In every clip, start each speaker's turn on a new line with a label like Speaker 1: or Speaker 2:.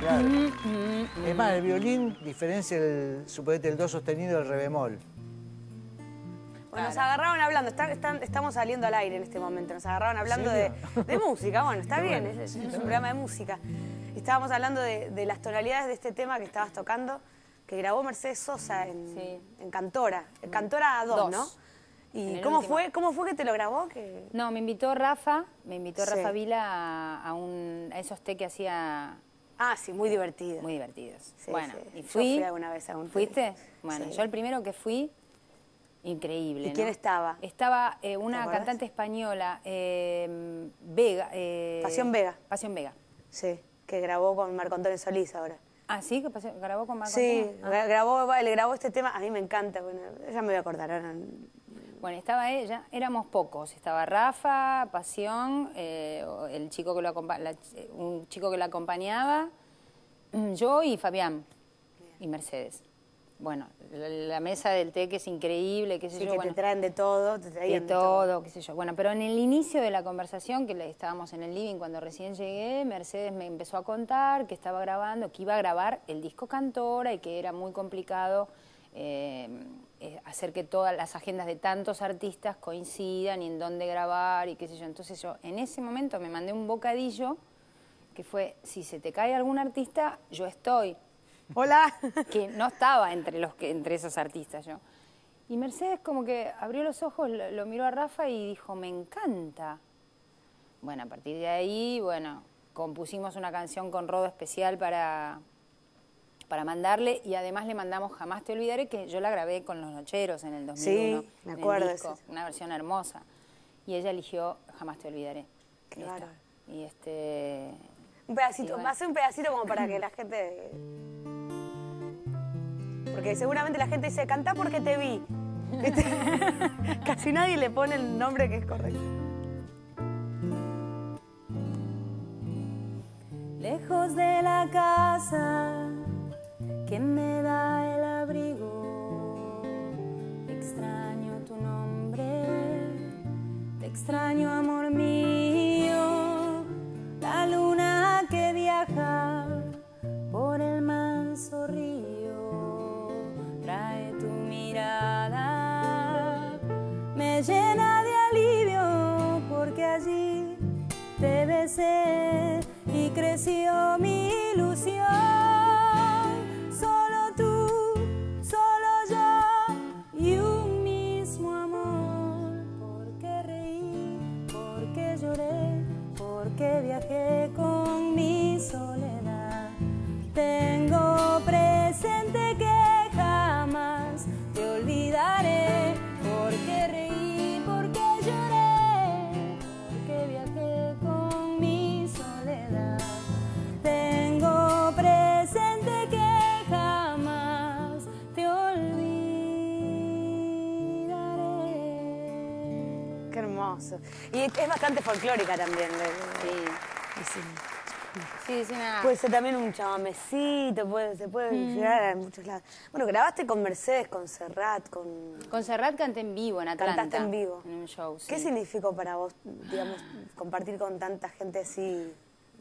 Speaker 1: Claro. Es más, el violín diferencia el, suponete, el do sostenido del re bemol.
Speaker 2: Bueno, nos agarraron hablando, están- estamos saliendo al aire en este momento, nos agarraron hablando de, música, bueno, está bien,
Speaker 1: bueno.
Speaker 2: es, es un programa de música. Estábamos hablando de, de las tonalidades de este tema que estabas tocando, que grabó Mercedes Sosa en,
Speaker 3: Sí.
Speaker 2: en Cantora, en Cantora 2,
Speaker 3: Dos.
Speaker 2: ¿no? ¿Y cómo
Speaker 3: último.
Speaker 2: fue, cómo fue que te lo grabó? Que...
Speaker 3: No, me invitó Rafa, me invitó
Speaker 2: Sí.
Speaker 3: Rafa Vila a, a un, a esos té que hacía
Speaker 2: Ah, sí, muy divertido.
Speaker 3: muy divertidos.
Speaker 2: Sí,
Speaker 3: bueno,
Speaker 2: sí.
Speaker 3: y
Speaker 2: Yo
Speaker 3: fui.
Speaker 2: fui alguna vez a un.
Speaker 3: ¿Fuiste? Bueno,
Speaker 2: Sí.
Speaker 3: yo el primero que fui, increíble.
Speaker 2: ¿Y quién
Speaker 3: ¿no?
Speaker 2: estaba?
Speaker 3: Estaba eh, una cantante española, eh, Vega. eh,
Speaker 2: Pasión Vega.
Speaker 3: Pasión Vega.
Speaker 2: Sí, que grabó con Marco Antonio Solís ahora.
Speaker 3: Ah, sí, que grabó con Marco
Speaker 2: Sí,
Speaker 3: Antonio? Ah.
Speaker 2: gra- grabó, le grabó este tema, a mí me encanta, bueno, ya me voy a acordar ahora.
Speaker 3: Bueno, estaba ella, éramos pocos. Estaba Rafa, Pasión, eh, el chico que lo la- un chico que la acompañaba, yo y Fabián y Mercedes. Bueno, la, la mesa del té que es increíble, qué sé
Speaker 2: Sí,
Speaker 3: yo.
Speaker 2: que
Speaker 3: bueno,
Speaker 2: te traen de todo, te
Speaker 3: de
Speaker 2: traían de
Speaker 3: todo, qué sé yo. Bueno, pero en el inicio de la conversación, que estábamos en el living cuando recién llegué, Mercedes me empezó a contar que estaba grabando, que iba a grabar el disco Cantora y que era muy complicado eh, eh, hacer que todas las agendas de tantos artistas coincidan y en dónde grabar y qué sé yo. Entonces yo en ese momento me mandé un bocadillo que fue, si se te cae algún artista, yo estoy
Speaker 2: Hola.
Speaker 3: que no estaba entre los que entre esos artistas yo. Y Mercedes como que abrió los ojos, lo, lo miró a Rafa y dijo, me encanta. Bueno, a partir de ahí, bueno, compusimos una canción con Rodo especial para, para mandarle y además le mandamos Jamás te olvidaré, que yo la grabé con Los Nocheros en el 2001.
Speaker 2: Sí, me
Speaker 3: en el
Speaker 2: acuerdo
Speaker 3: disco. Una versión hermosa. Y ella eligió Jamás te olvidaré.
Speaker 2: Qué
Speaker 3: Y este...
Speaker 2: Un pedacito,
Speaker 3: bueno.
Speaker 2: un pedacito como para que la gente... Porque seguramente la gente dice, cantá porque te vi. Casi nadie le pone el nombre que es correcto.
Speaker 3: Lejos de la casa que me da el abrigo, extraño tu nombre, te extraño amor mío,
Speaker 2: bastante folclórica también.
Speaker 3: Sí,
Speaker 2: sí.
Speaker 3: sí, sí, nada.
Speaker 2: Puede ser también un chamamecito, puede, se puede
Speaker 3: Mm.
Speaker 2: llegar a muchos lados. Bueno, grabaste con Mercedes, con Serrat, con...
Speaker 3: Con Serrat canté en vivo en Atlanta.
Speaker 2: Cantaste en vivo.
Speaker 3: En un show, sí.
Speaker 2: ¿Qué significó para vos, digamos, compartir con tanta gente así?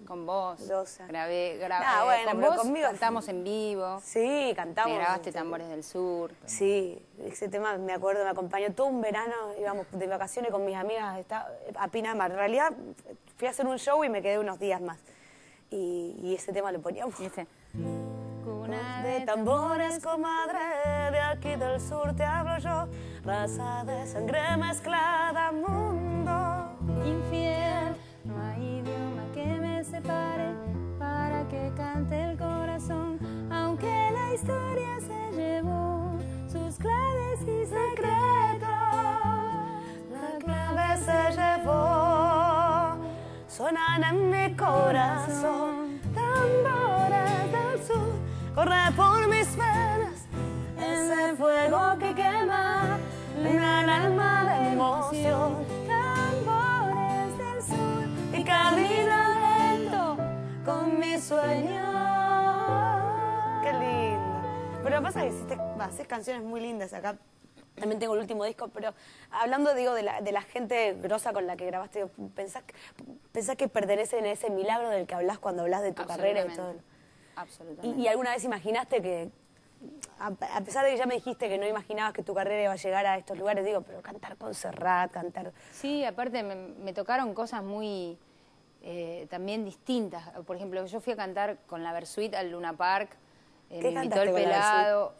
Speaker 3: Con vos.
Speaker 2: Grosa.
Speaker 3: Grabé, grabé.
Speaker 2: Ah, bueno,
Speaker 3: con
Speaker 2: pero
Speaker 3: vos
Speaker 2: conmigo-
Speaker 3: cantamos en vivo.
Speaker 2: Sí, cantamos.
Speaker 3: Me grabaste Tambores del Sur.
Speaker 2: Sí, ese tema me acuerdo, me acompañó todo un verano, íbamos de vacaciones con mis amigas a Pinamar. En realidad fui a hacer un show y me quedé unos días más. Y, y ese tema lo poníamos. Cuna de tambores, comadre, de aquí del sur te hablo yo, raza de sangre mezclada, mundo.
Speaker 3: infiel, para que cante el corazón, aunque la historia se llevó sus claves y secretos.
Speaker 2: La clave se llevó, sonan en mi corazón, tambores del sur, corre por mis venas, Pasa que hiciste, haces canciones muy lindas acá. También tengo el último disco, pero hablando, digo, de la, de la gente grosa con la que grabaste, ¿pensás, que- ¿pensás que pertenece en ese milagro del que hablas cuando hablas de tu carrera y todo?
Speaker 3: Absolutamente. Absolutamente.
Speaker 2: ¿Y, y alguna vez imaginaste que, a, a pesar de que ya me dijiste que no imaginabas que tu carrera iba a llegar a estos lugares, digo, pero cantar con Serrat, cantar...
Speaker 3: Sí, aparte me, me tocaron cosas muy eh, también distintas. Por ejemplo, yo fui a cantar con la Versuit al Luna Park, eh,
Speaker 2: ¿Qué
Speaker 3: me invitó el pelado.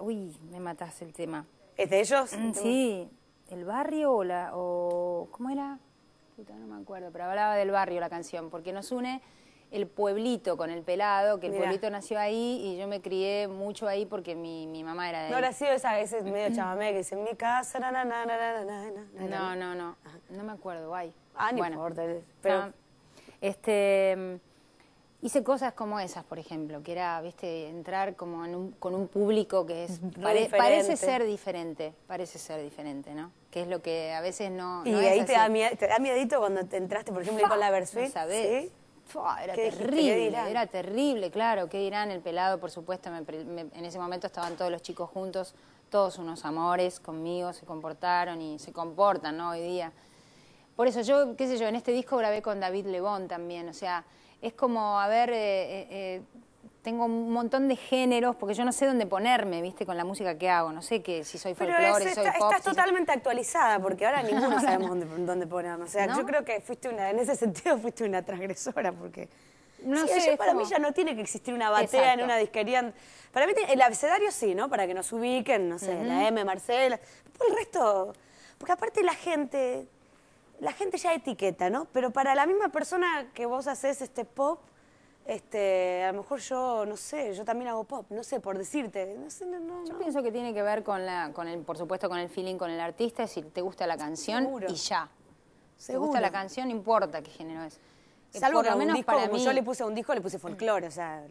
Speaker 3: Uy, me mataste el tema.
Speaker 2: ¿Es de ellos?
Speaker 3: Sí. ¿El barrio o la.? O, ¿Cómo era? Puta, no me acuerdo, pero hablaba del barrio la canción, porque nos une el pueblito con el pelado, que el pueblito nació ahí y yo me crié mucho ahí porque mi, mi mamá era de
Speaker 2: ¿No habrá sido esa veces medio chamamé que dice mi casa, na, na, na, na, na, na,
Speaker 3: No, no, no. No me acuerdo, ay.
Speaker 2: Ah,
Speaker 3: bueno, ni
Speaker 2: importa. Pero...
Speaker 3: No, este, hice cosas como esas, por ejemplo, que era, viste, entrar como en un- con un público que es pare- parece ser diferente, parece ser diferente, ¿no? Que es lo que a veces no.
Speaker 2: Y
Speaker 3: no es
Speaker 2: ahí te da, mie- te da miedito cuando te entraste, por ejemplo, con la Versuit. ¿sí?
Speaker 3: Era
Speaker 2: ¿Qué dijiste? ¿Qué
Speaker 3: terrible, era terrible, claro. ¿Qué dirán? El pelado, por supuesto, me me- en ese momento estaban todos los chicos juntos, todos unos amores conmigo, se comportaron y se comportan, ¿no? Hoy día. Por eso yo, qué sé yo, en este disco grabé con David Lebón también, o sea, es como, a ver, eh, eh, eh, tengo un montón de géneros, porque yo no sé dónde ponerme, ¿viste? Con la música que hago, no sé que si soy
Speaker 2: Pero
Speaker 3: folclore,
Speaker 2: es-
Speaker 3: soy
Speaker 2: está-
Speaker 3: pop.
Speaker 2: estás
Speaker 3: si soy-
Speaker 2: totalmente actualizada, porque ahora ninguno sabemos dónde, dónde ponernos. O sea,
Speaker 3: ¿No?
Speaker 2: yo creo que fuiste una, en ese sentido fuiste una transgresora, porque...
Speaker 3: No
Speaker 2: Sí,
Speaker 3: sé,
Speaker 2: yo para
Speaker 3: como-
Speaker 2: mí ya no tiene que existir una batea
Speaker 3: Exacto.
Speaker 2: en una disquería. Para mí el abecedario sí, ¿no? Para que nos ubiquen, no sé, la M, Marcela. Después el resto... Porque aparte la gente... La gente ya etiqueta, ¿no? Pero para la misma persona que vos haces este pop, este, a lo mejor yo, no sé, yo también hago pop, no sé, por decirte. No sé, no, no,
Speaker 3: Yo
Speaker 2: no.
Speaker 3: pienso que tiene que ver con la, con el, por supuesto, con el feeling con el artista, es decir, te gusta la canción
Speaker 2: Seguro.
Speaker 3: y ya. Te
Speaker 2: Seguro.
Speaker 3: gusta la canción, no importa qué género es. Eh,
Speaker 2: Salvo
Speaker 3: por
Speaker 2: que a
Speaker 3: lo
Speaker 2: un
Speaker 3: menos
Speaker 2: disco,
Speaker 3: para
Speaker 2: como
Speaker 3: mí.
Speaker 2: yo le puse a un disco, le puse folclore, o sea,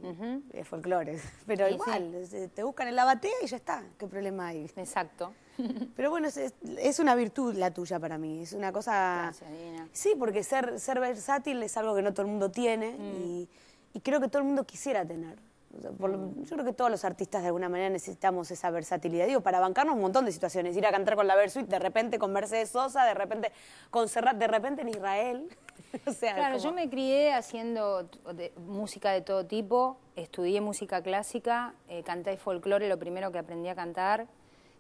Speaker 2: es folclore. Pero
Speaker 3: Sí,
Speaker 2: igual, es- te buscan en la batea y ya está, ¿qué problema hay?
Speaker 3: Exacto.
Speaker 2: Pero bueno, es, es- una virtud la tuya para mí, es una cosa...
Speaker 3: Gracias.
Speaker 2: Sí, porque ser, ser versátil es algo que no todo el mundo tiene
Speaker 3: Mm.
Speaker 2: y, y creo que todo el mundo quisiera tener. O sea, por lo-
Speaker 3: Mm.
Speaker 2: yo creo que todos los artistas de alguna manera necesitamos esa versatilidad, digo, para bancarnos un montón de situaciones. Ir a cantar con la Versuit, de repente con Mercedes Sosa, de repente con Serrat, de repente en Israel. o sea,
Speaker 3: Claro,
Speaker 2: como-
Speaker 3: yo me crié haciendo de- música de todo tipo, estudié música clásica, eh, canté folclore, lo primero que aprendí a cantar,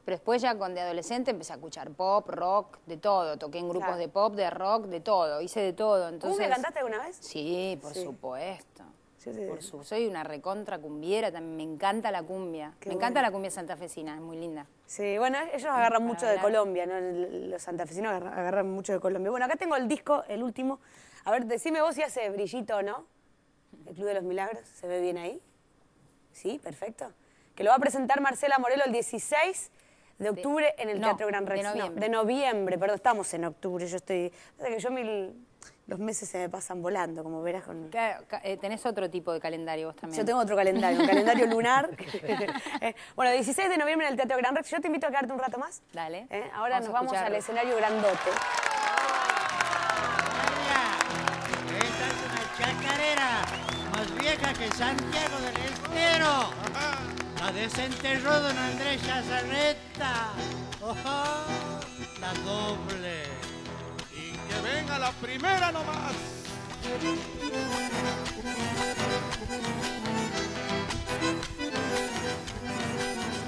Speaker 3: pero después ya con de adolescente empecé a escuchar pop, rock, de todo, toqué en grupos
Speaker 2: Claro.
Speaker 3: de pop, de rock, de todo, hice de todo. Entonces,
Speaker 2: ¿Cumbia cantaste alguna vez?
Speaker 3: Sí, por
Speaker 2: Sí.
Speaker 3: supuesto. Por su- soy una recontra cumbiera, también me encanta la cumbia.
Speaker 2: Qué
Speaker 3: me encanta la cumbia santafesina, es muy linda.
Speaker 2: Sí, bueno, ellos agarran mucho de. Colombia, ¿no? Los santafesinos agarran, agarran mucho de Colombia. Bueno, acá tengo el disco, el último. A ver, decime vos si hace brillito o no. El Club de los Milagros, ¿se ve bien ahí? Sí, perfecto. Que lo va a presentar Marcela Morelo el 16 de octubre en el
Speaker 3: no,
Speaker 2: Teatro Gran
Speaker 3: de
Speaker 2: Rex. No, de noviembre, perdón, estamos en octubre. Yo estoy. que yo mil- los meses se me pasan volando, como verás con.
Speaker 3: Claro, eh, tenés otro tipo de calendario vos también.
Speaker 2: Yo tengo otro calendario, un calendario lunar. Eh, bueno, 16 de noviembre en el Teatro Gran Rex. Yo te invito a quedarte un rato más.
Speaker 3: Dale.
Speaker 2: Eh, Ahora
Speaker 3: Vamos
Speaker 2: nos vamos al escenario grandote.
Speaker 4: Vaya, esta es una chacarera más vieja que Santiago del Estero. La desenterró don Andrés Chazarreta. Ojo, la doble.
Speaker 5: La primera nomás.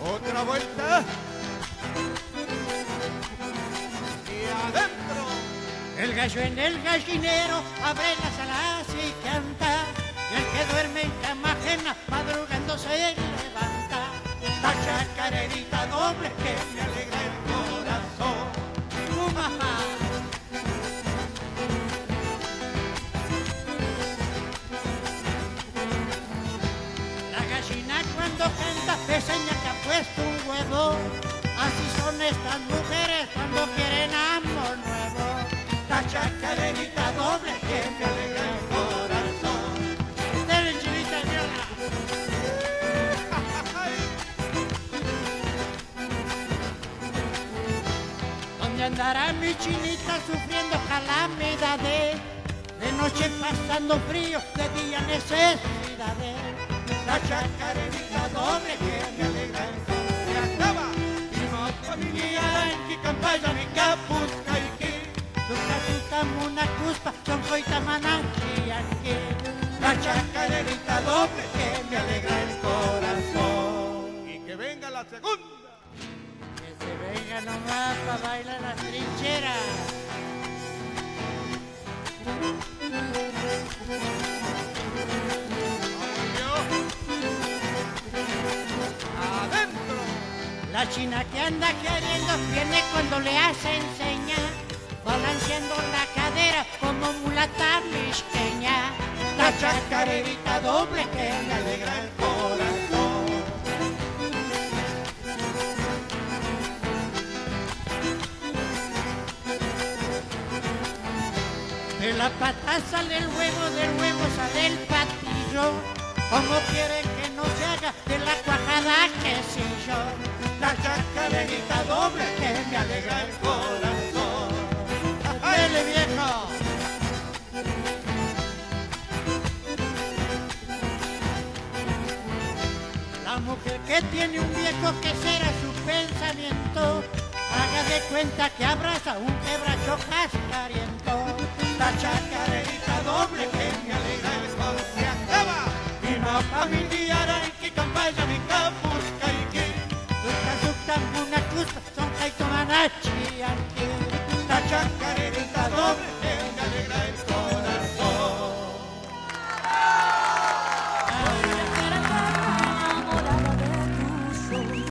Speaker 5: Otra vuelta. Y adentro.
Speaker 4: El gallo en el gallinero abre las alas y canta. Y el que duerme andará mi chinita sufriendo calamidades? De noche pasando frío, de día necesidades. La chacarerita doble que me alegra.
Speaker 5: Se acaba.
Speaker 4: Y mata mi vida en que campaya mi capuzca y que Los catuta muna cuspa son coita mananchi aquí la chacarerita doble que me alegra el corazón.
Speaker 5: Y que venga la segunda.
Speaker 4: Venga nomás para bailar las trincheras.
Speaker 5: Adentro.
Speaker 4: La china que anda queriendo viene cuando le hace enseñar, balanceando la cadera como mulata misqueña. La chacarerita doble que me alegra el la pata sale el huevo, del huevo sale el patillo. Como quieren que no se haga de la cuajada que sé yo. La chacarerita doble que me alegra el corazón. ¡Dale viejo! La mujer que tiene un viejo que será su pensamiento, haga de cuenta que abraza un quebracho cascariento. La chacarerita doble que me alegra el corazón.
Speaker 5: Se acaba.
Speaker 4: Y no familiar en que campaña mi capusca y que Duka suktan una cuspa son kaito manachi anki La chacarerita doble